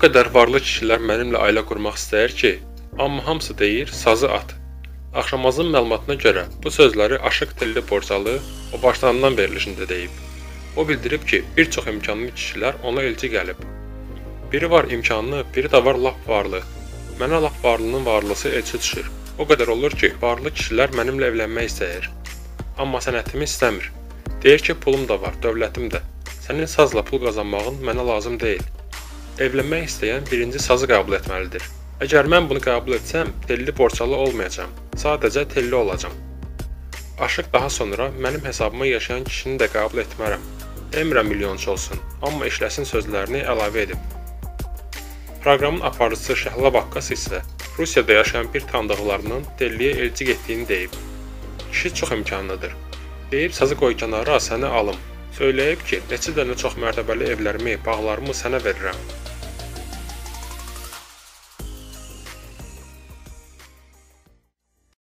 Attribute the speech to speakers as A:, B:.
A: qədər varlı kişilər mənimlə ailə qurmaq istəyir ki, amma hamısı deyir, sazı at. Axşamazın məlumatına görə bu sözləri Aşıq Telli Borcalı o başlanandan verilişində deyib. O bildirib ki, bir çox imkanlı kişilər ona elçi gəlib. Biri var imkanlı, biri də var lap varlı. Mənə lap varlının varlısı elçi düşür. O qədər olur ki, varlı kişilər mənimlə evlənmək istəyir. Amma sənətimi istəmir. Deyir ki, pulum da var, dövlətim də. Sənin sazla pul qazanmağın mənə lazım deyil. Evlənmək istəyən birinci sazı qəbul etməlidir. Əgər mən bunu qəbul etsəm, telli borçalı olmayacağam. Sadəcə telli olacağam. Aşıq daha sonra mənim hesabıma yaşayan kişini də qəbul etmərəm. Demirəm milyonçu olsun, amma işləsin sözlərini əlavə edib. Proqramın aparıcısı Şəhla Vakkas isə Rusiyada yaşayan bir tanıdıqlarının telliyə elçi getdiyini deyib. Kişi çox imkanlıdır. Deyib sazı qoy kənara, səni alım. Söyləyib ki, neçə dənə çox mərtəbəli evlərimi, bağlarımı sənə verirəm.